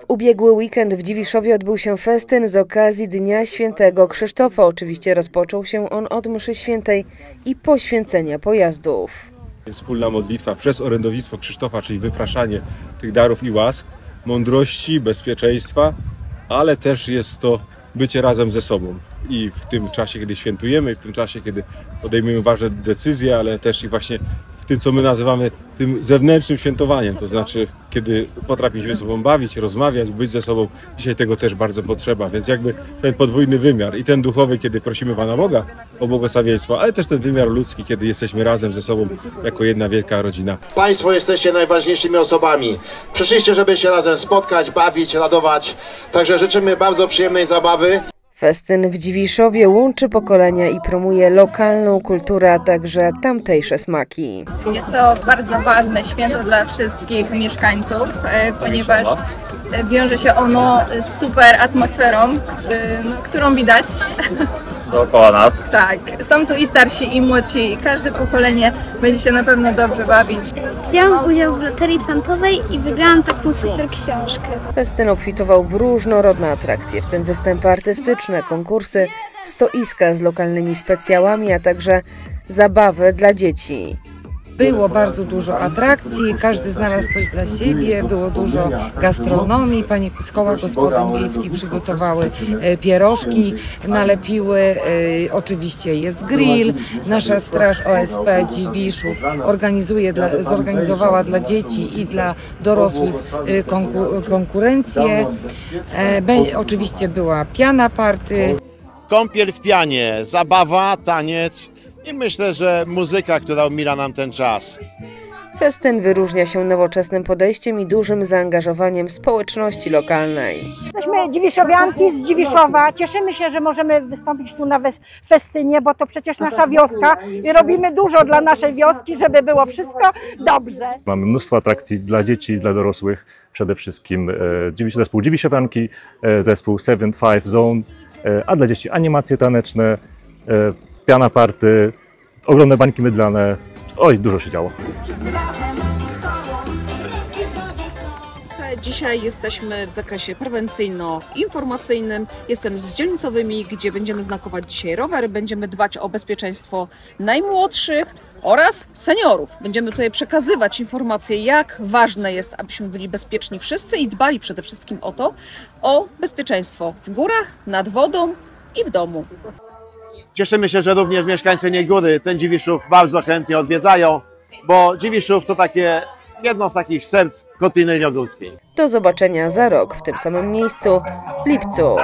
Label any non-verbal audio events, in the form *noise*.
W ubiegły weekend w Dziwiszowie odbył się festyn z okazji Dnia Świętego Krzysztofa. Oczywiście rozpoczął się on od mszy świętej i poświęcenia pojazdów. Wspólna modlitwa przez orędownictwo Krzysztofa, czyli wypraszanie tych darów i łask, mądrości, bezpieczeństwa, ale też jest to bycie razem ze sobą. I w tym czasie, kiedy świętujemy, i w tym czasie, kiedy podejmujemy ważne decyzje, ale też i właśnie tym, co my nazywamy tym zewnętrznym świętowaniem, to znaczy, kiedy potrafimy się ze sobą bawić, rozmawiać, być ze sobą. Dzisiaj tego też bardzo potrzeba, więc jakby ten podwójny wymiar i ten duchowy, kiedy prosimy Pana Boga o błogosławieństwo, ale też ten wymiar ludzki, kiedy jesteśmy razem ze sobą jako jedna wielka rodzina. Państwo jesteście najważniejszymi osobami. Przyszliście, żeby się razem spotkać, bawić, radować. Także życzymy bardzo przyjemnej zabawy. Festyn w Dziwiszowie łączy pokolenia i promuje lokalną kulturę, a także tamtejsze smaki. Jest to bardzo ważne święto dla wszystkich mieszkańców, e, ponieważ wiąże się ono z super atmosferą, e, no, którą widać. *laughs* dookoła nas. Tak, są tu i starsi, i młodsi, i każde pokolenie będzie się na pewno dobrze bawić. Wzięłam udział w loterii fantowej i wygrałam taką super książkę. Festyn obfitował w różnorodne atrakcje, w tym występy artystyczne, konkursy, stoiska z lokalnymi specjałami, a także zabawy dla dzieci. Było bardzo dużo atrakcji, każdy znalazł coś dla siebie, było dużo gastronomii. Panie z koła gospodyń wiejskich przygotowały e, pierożki, nalepiły, e, oczywiście jest grill. Nasza straż OSP Dziwiszów organizuje dla, zorganizowała dla dzieci i dla dorosłych e, konku, konkurencję. Oczywiście była piana party. Kąpiel w pianie, zabawa, taniec i myślę, że muzyka, która umila nam ten czas. Festyn wyróżnia się nowoczesnym podejściem i dużym zaangażowaniem społeczności lokalnej. Jesteśmy Dziwiszowianki z Dziwiszowa. Cieszymy się, że możemy wystąpić tu na festynie, bo to przecież nasza wioska i robimy dużo dla naszej wioski, żeby było wszystko dobrze. Mamy mnóstwo atrakcji dla dzieci i dla dorosłych. Przede wszystkim e, zespół Dziwiszowianki, e, zespół Seven Five Zone, e, a dla dzieci animacje taneczne, piana party, ogromne bańki mydlane. Oj, dużo się działo. Dzisiaj jesteśmy w zakresie prewencyjno-informacyjnym. Jestem z dzielnicowymi, gdzie będziemy znakować dzisiaj rowery, będziemy dbać o bezpieczeństwo najmłodszych oraz seniorów. Będziemy tutaj przekazywać informacje, jak ważne jest, abyśmy byli bezpieczni wszyscy i dbali przede wszystkim o to, o bezpieczeństwo w górach, nad wodą i w domu. Cieszymy się, że również mieszkańcy Niegóry ten Dziwiszów bardzo chętnie odwiedzają, bo Dziwiszów to takie jedno z takich serc Kotliny Niogórskiej. Do zobaczenia za rok w tym samym miejscu w lipcu.